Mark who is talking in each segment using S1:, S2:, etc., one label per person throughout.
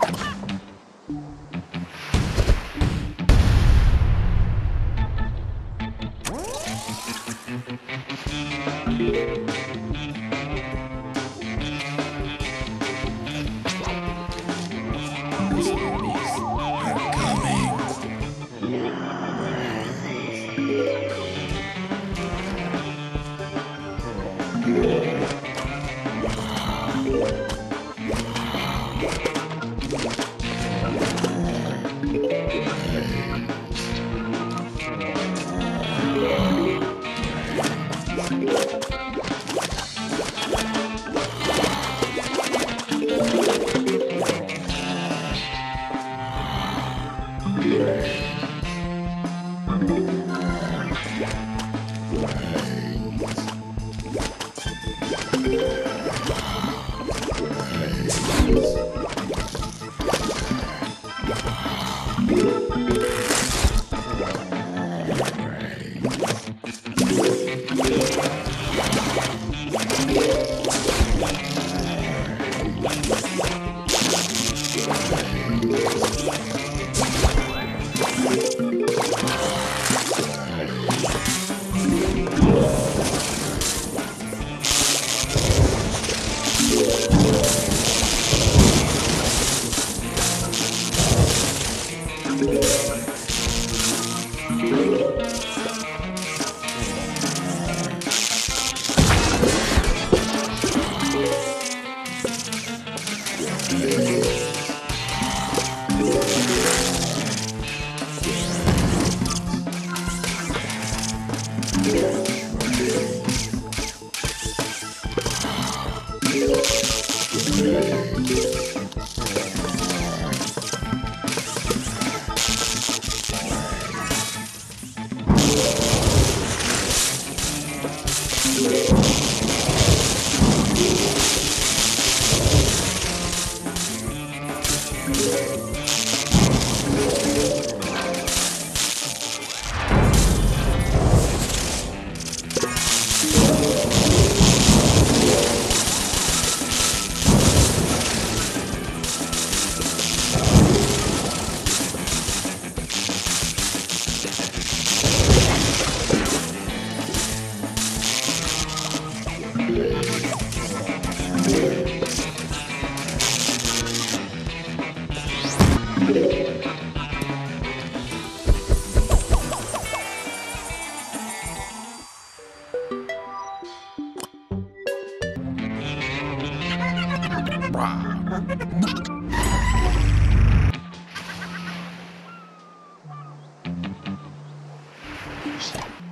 S1: Ha ha! Yeah. Bye. Gracias. Jeez.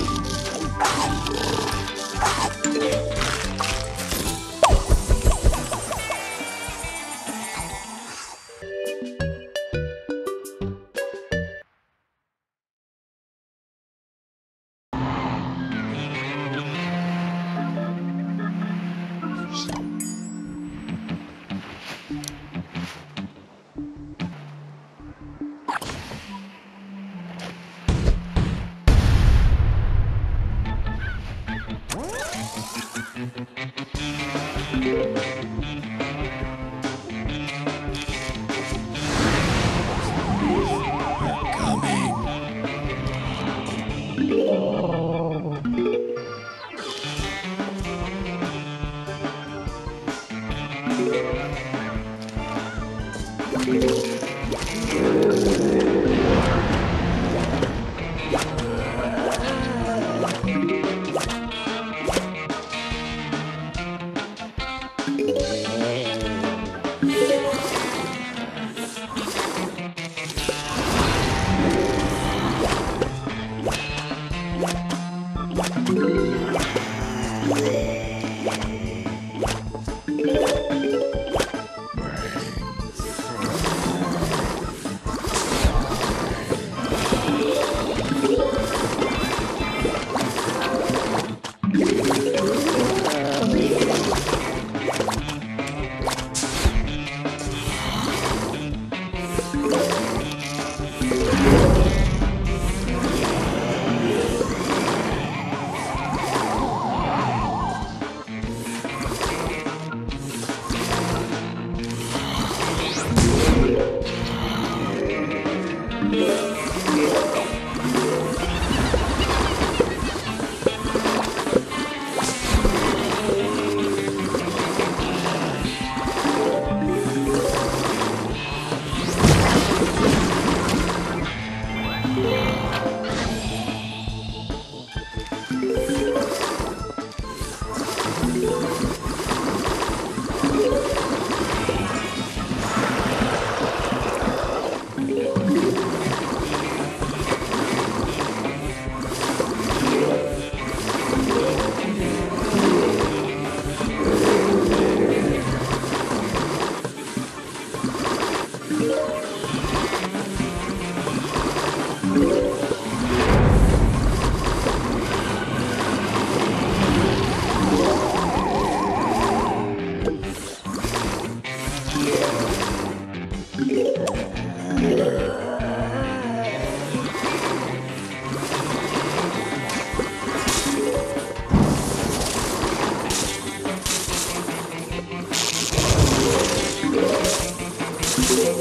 S1: Thank you. music.